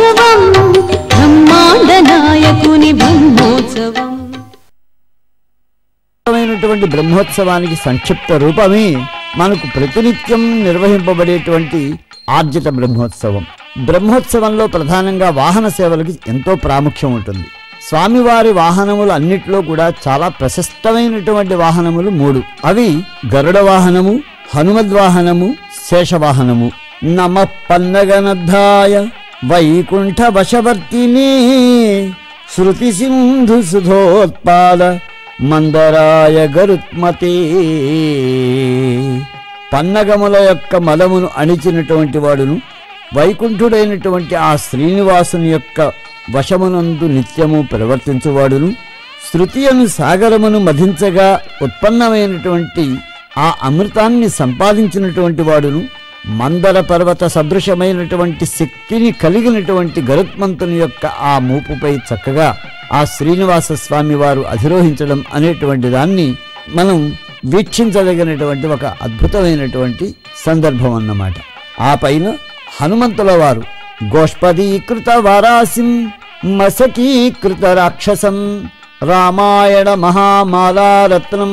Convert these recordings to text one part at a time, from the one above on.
బ్రహ్మోత్సవం బ్రహ్మాండ నాయకుని బ్రహ్మోత్సవం. బ్రహ్మోత్సవానికి సంక్షిప్త రూపమే మనకు ప్రతినిత్యం నిర్వహింపబడేటువంటి ఆర్జిత బ్రహ్మోత్సవం. బ్రహ్మోత్సవంలో ప్రధానంగా వాహన సేవలకి ఎంతో ప్రాముఖ్యం ఉంటుంది. స్వామివారి వాహనములు అన్నిట్లో కూడా చాలా ప్రశస్తమైనటువంటి వాహనములు మూడు. అవి గరుడ వాహనము హనుమద్వాహనము శేషవాహనము నమ పన్నగనద్ధాయ వైకుంఠ వశవర్తిని శృతి సింధు సుధోత్పాద మందరాయ గరుత్మతి. పన్నగముల యొక్క మలమును అణిచినటువంటి వాడును. వైకుంఠుడైనటువంటి ఆ శ్రీనివాసుని యొక్క వశమునందు నిత్యము ప్రవర్తించువాడును. శృతియను సాగరమును మధించగా ఉత్పన్నమైనటువంటి ఆ అమృతాన్ని సంపాదించినటువంటి వాడును. మందర పర్వత సదృశమైనటువంటి శక్తిని కలిగినటువంటి గరుత్మంతుని యొక్క ఆ మూపుపై చక్కగా ఆ శ్రీనివాస స్వామి వారు అధిరోహించడం అనేటువంటి దాన్ని మనం వీక్షించదగినటువంటి ఒక అద్భుతమైనటువంటి సందర్భం అన్నమాట. ఆ పైన హనుమంతుల వారు గోష్పదీకృత వారాసిం మసకీకృత రాక్షసం రామాయణ మహామాలారత్నం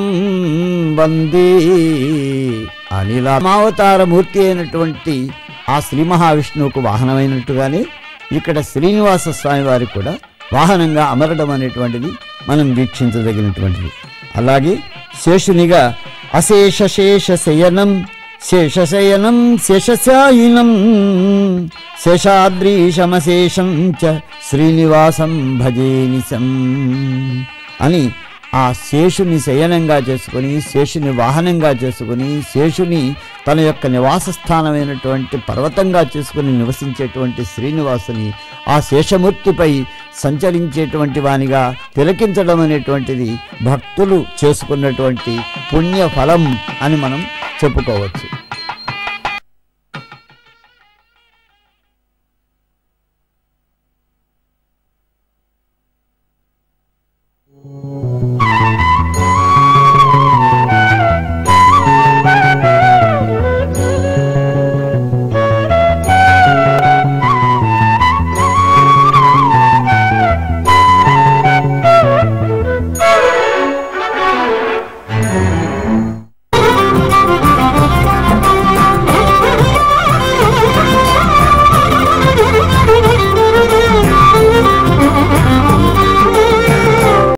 వందే అనిలామావతార మూర్తి అయినటువంటి ఆ శ్రీ మహావిష్ణువుకు వాహనమైనట్టుగానే ఇక్కడ శ్రీనివాస స్వామి వారికి కూడా వాహనంగా అమరడం అనేటువంటిది మనం వీక్షించదగినటువంటిది. అలాగే శేషునిగా అశేష శేష శయనం శేషశయనం శేషశాయినం శేషాద్రీశమశేషం చ శ్రీనివాసం భజేనిశం అని ఆ శేషుని శయనంగా చేసుకుని శేషుని వాహనంగా చేసుకుని శేషుని తన యొక్క నివాస స్థానమైనటువంటి పర్వతంగా చేసుకుని నివసించేటువంటి శ్రీనివాసుని ఆ శేషమూర్తిపై సంచరించేటువంటి వానిగా తిలకించడం అనేటువంటిది భక్తులు చేసుకున్నటువంటి పుణ్య ఫలం అని మనం చెప్పుకోవచ్చు.